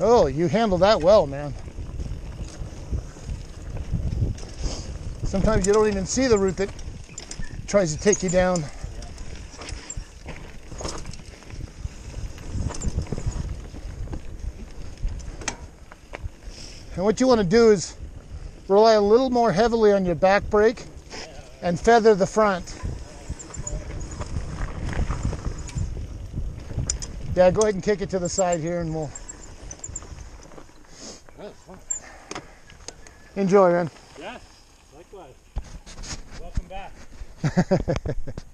Oh, you handle that well, man. Sometimes you don't even see the root that tries to take you down. And what you want to do is rely a little more heavily on your back brake and feather the front. Yeah, go ahead and kick it to the side here and we'll Enjoy, man. Yes, likewise. Welcome back.